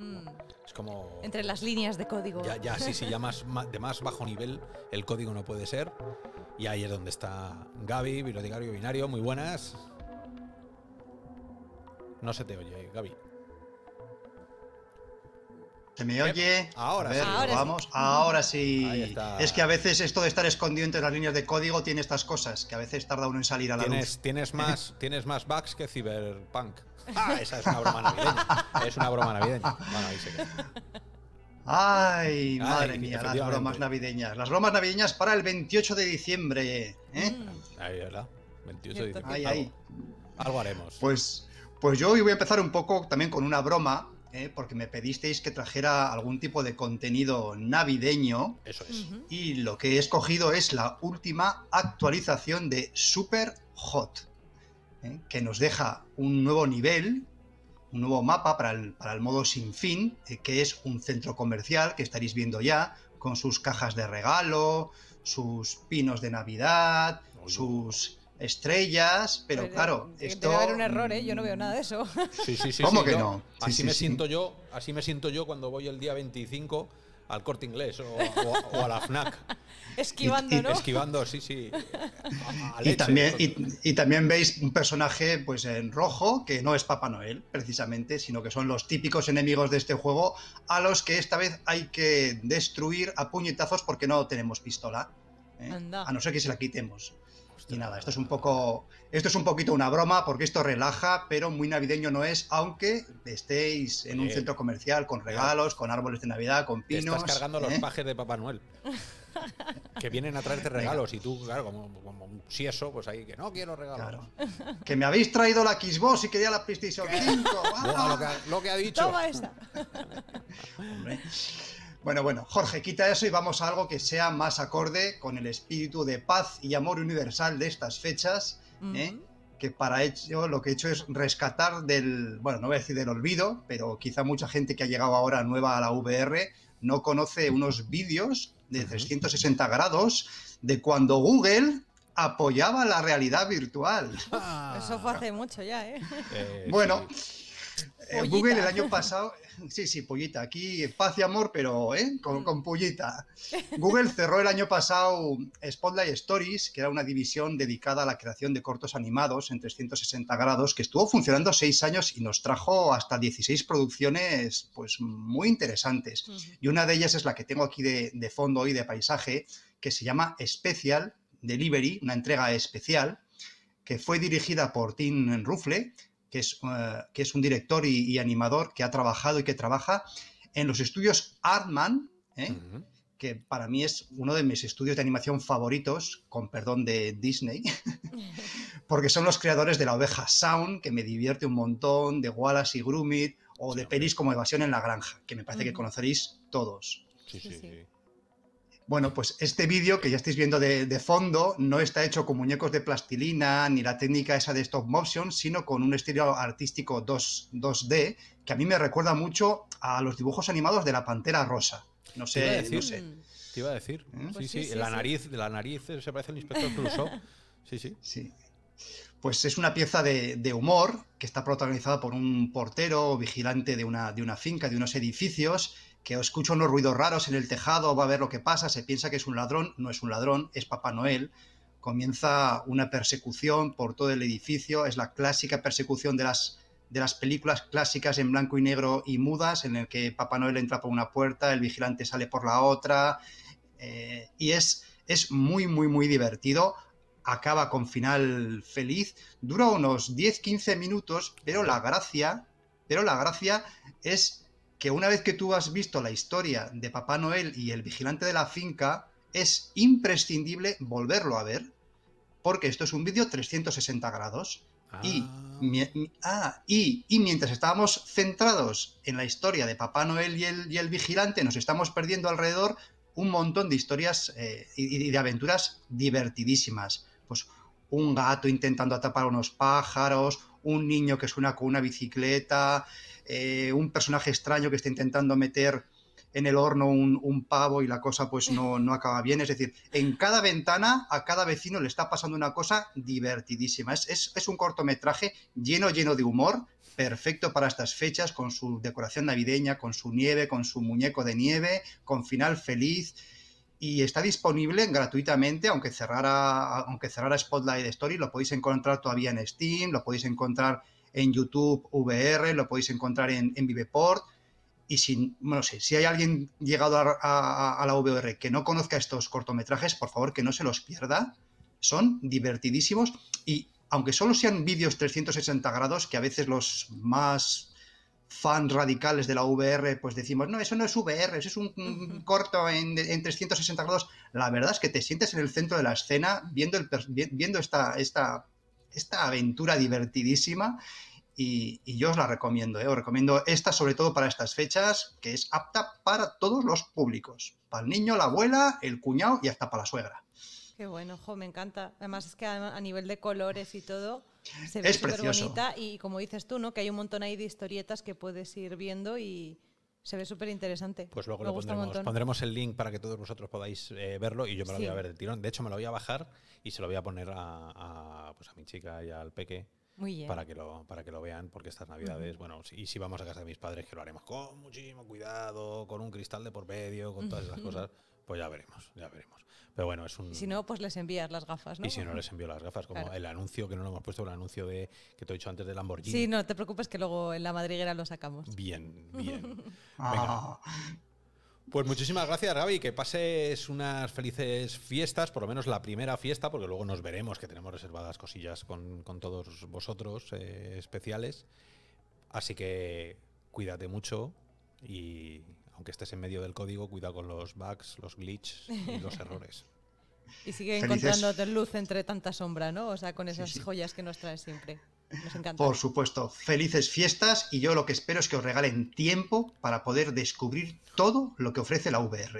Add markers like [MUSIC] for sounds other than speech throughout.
Mm. Es como... Entre las líneas de código. Ya, ya, sí, sí, ya más, [LAUGHS] ma- de más bajo nivel el código no puede ser. Y ahí es donde está Gaby, bibliotecario binario, muy buenas. No se te oye, Gaby. ¿Se me oye? Ahora A ver, sí. Ahora sí. vamos. Ahora sí. Ahí está. Es que a veces esto de estar escondido entre las líneas de código tiene estas cosas, que a veces tarda uno en salir a la Tienes, luz. tienes, [LAUGHS] más, tienes más bugs que Cyberpunk. Ah, esa es una broma navideña. Es una broma navideña. Bueno, ahí se queda. Ay, madre Ay, mía, las bromas navideñas. Las bromas navideñas para el 28 de diciembre. ¿eh? Mm. Ahí, ¿verdad? 28 de diciembre. Ahí, ahí. Algo, algo haremos. Pues, pues yo hoy voy a empezar un poco también con una broma, ¿eh? porque me pedisteis que trajera algún tipo de contenido navideño. Eso es. Y lo que he escogido es la última actualización de Super Hot, ¿eh? que nos deja un nuevo nivel, un nuevo mapa para el, para el modo sin fin, eh, que es un centro comercial que estaréis viendo ya, con sus cajas de regalo, sus pinos de Navidad, Oye. sus estrellas, pero Debe- claro, debe esto... haber un error, ¿eh? Yo no veo nada de eso. [LAUGHS] Sí, sí, sí. ¿Cómo sí, que no? Sí, así sí, me sí. siento yo, así me siento yo cuando voy el día 25 al corte inglés o, o- o a la FNAC. [LAUGHS] Esquivando, Y- y- ¿no? Esquivando, sí, sí. a- [LAUGHS] a Y también, y, y también veis un personaje pues en rojo que no es Papá Noel, precisamente, sino que son los típicos enemigos de este juego a los que esta vez hay que destruir a puñetazos porque no tenemos pistola. ¿eh? Anda. A no ser que se la quitemos. Y nada, esto es un poco. Esto es un poquito una broma porque esto relaja, pero muy navideño no es, aunque estéis en un centro comercial con regalos, con árboles de Navidad, con Te pinos. estás cargando los ¿eh? pajes de Papá Noel. que vienen a traerte regalos y tú, claro, como, como un sieso, pues ahí que no quiero regalos. Claro. Que me habéis traído la Xbox y quería la PlayStation 5. Buah, lo, que ha, lo que ha dicho. Toma esta. [LAUGHS] Hombre. Bueno, bueno, Jorge, quita eso y vamos a algo que sea más acorde con el espíritu de paz y amor universal de estas fechas, ¿eh? Ujú. que para ello lo que he hecho es rescatar del, bueno, no voy a decir del olvido, pero quizá mucha gente que ha llegado ahora nueva a la VR no conoce unos vídeos de 360 grados de cuando Google apoyaba la realidad virtual. Ah. Eso fue hace mucho ya, ¿eh? Eh, Bueno, sí. Eh. Google el año [LAUGHS] pasado, sí, sí, pollita, aquí paz y amor, pero ¿eh? con, con pollita. Google cerró el año pasado Spotlight Stories, que era una división dedicada a la creación de cortos animados en 360 grados, que estuvo funcionando seis años y nos trajo hasta 16 producciones pues muy interesantes. Ujú. Y una de ellas es la que tengo aquí de, de fondo y de paisaje, que se llama Special Delivery, una entrega especial, que fue dirigida por Tim Ruffle, que es, eh, que es un director y, y animador que ha trabajado y que trabaja en los estudios Artman, ¿eh? Que para mí es uno de mis estudios de animación favoritos, con perdón de Disney, [LAUGHS] porque son los creadores de la oveja Sound, que me divierte un montón, de Wallace y Gromit, o de Sí, pelis como Evasión en la Granja, que me parece que conoceréis todos. Sí, sí, Sí, sí. Bueno, pues este vídeo que ya estáis viendo de, de fondo no está hecho con muñecos de plastilina ni la técnica esa de stop motion, sino con un estilo artístico 2, 2D que a mí me recuerda mucho a los dibujos animados de la Pantera Rosa. No Te sé, decir. no sé. Mm. Te iba a decir. ¿Eh? Sí, Pues sí, sí, sí, la sí. nariz, la nariz se parece al inspector Clouseau. [LAUGHS] Sí, sí. Sí. Pues es una pieza de, de humor que está protagonizada por un portero o vigilante de una, de una finca, de unos edificios, que escucha unos ruidos raros en el tejado, va a ver lo que pasa, se piensa que es un ladrón, no es un ladrón, es Papá Noel. Comienza una persecución por todo el edificio, es la clásica persecución de las, de las películas clásicas en blanco y negro y mudas, en el que Papá Noel entra por una puerta, el vigilante sale por la otra, eh, y es, es muy, muy, muy divertido acaba con final feliz. Dura unos 10-15 minutos, pero la gracia, pero la gracia es que una vez que tú has visto la historia de Papá Noel y el vigilante de la finca, es imprescindible volverlo a ver, porque esto es un vídeo 360 grados. Y, Ah. mi- ah, y, y mientras estábamos centrados en la historia de Papá Noel y el, y el vigilante, nos estamos perdiendo alrededor un montón de historias eh, y, y de aventuras divertidísimas. Pues un gato intentando atrapar unos pájaros, un niño que suena con una bicicleta, eh, un personaje extraño que está intentando meter en el horno un, pavo y la cosa pues no, no acaba bien. Es decir, en cada ventana a cada vecino le está pasando una cosa divertidísima. Es, es, es un cortometraje lleno, lleno de humor, perfecto para estas fechas, con su decoración navideña, con su nieve, con su muñeco de nieve, con final feliz. Y está disponible gratuitamente, aunque cerrara, aunque cerrara Spotlight Story, lo podéis encontrar todavía en Steam, lo podéis encontrar en YouTube VR, lo podéis encontrar en, en Viveport. Y si, no sé, si hay alguien llegado a, a, a, la VR que no conozca estos cortometrajes, por favor que no se los pierda. Son divertidísimos y aunque solo sean vídeos 360 grados, que a veces los más fans radicales de la VR pues decimos, no, eso no es VR, eso es un, un corto en, en, 360 grados, la verdad es que te sientes en el centro de la escena viendo, el, viendo esta, esta, esta aventura divertidísima y, y, yo os la recomiendo, ¿eh? os recomiendo esta sobre todo para estas fechas, que es apta para todos los públicos, para el niño, la abuela, el cuñado y hasta para la suegra. Qué bueno, jo, me encanta. Además es que a, a nivel de colores y todo se ve es súper bonita y como dices tú, ¿no? Que hay un montón ahí de historietas que puedes ir viendo y se ve súper interesante. Pues luego me un pondremos, pondremos el link para que todos vosotros podáis eh, verlo y yo me lo Sí. voy a ver de tirón. De hecho, me lo voy a bajar y se lo voy a poner a, a, pues a mi chica y al peque Muy bien. para que lo para que lo vean porque estas navidades bueno si- y si vamos a casa de mis padres que lo haremos con muchísimo cuidado con un cristal de por medio con todas esas cosas pues ya veremos ya veremos pero bueno es un Y si no, pues les envías las gafas, ¿no? y si no les envío las gafas como Claro. el anuncio que no lo hemos puesto el anuncio de que te he dicho antes del Lamborghini Sí, no te preocupes que luego en la madriguera lo sacamos. bien [LAUGHS] bien Ah, Pues muchísimas gracias, Gaby. Que pases unas felices fiestas, por lo menos la primera fiesta, porque luego nos veremos, que tenemos reservadas cosillas con, con todos vosotros eh, especiales. Así que cuídate mucho y aunque estés en medio del código, cuida con los bugs, los glitches y los [LAUGHS] errores. Y sigue encontrándote luz entre tanta sombra, ¿no? O sea, con esas sí. joyas que nos traes siempre. Nos encanta. Por supuesto, felices fiestas y yo lo que espero es que os regalen tiempo para poder descubrir todo lo que ofrece la VR.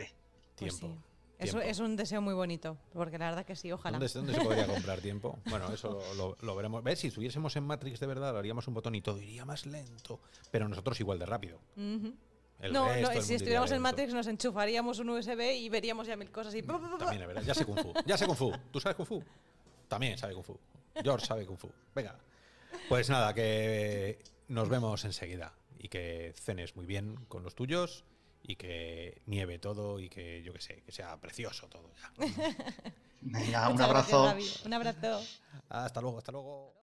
Pues Tiempo. sí. Tiempo. es un deseo muy bonito, porque la verdad que sí, ojalá. ¿Dónde, dónde se podría [LAUGHS] comprar tiempo? Bueno, eso lo, lo veremos. ¿Ves? Si estuviésemos en Matrix de verdad, haríamos un botón y todo iría más lento. Pero nosotros igual de rápido. Ujú. El No, resto no, si estuviéramos en. Matrix nos enchufaríamos un USB y veríamos ya mil cosas y... También, es verdad. Ya sé Kung Fu. Ya sé Kung Fu. ¿Tú sabes Kung Fu? También sabe Kung Fu. George sabe Kung Fu. Venga. Pues nada, que nos vemos enseguida. Y que cenes muy bien con los tuyos. Y que nieve todo. Y que, yo que sé, que sea precioso todo ya. [LAUGHS] Venga, un gracias, abrazo. Un abrazo. Hasta luego, hasta luego.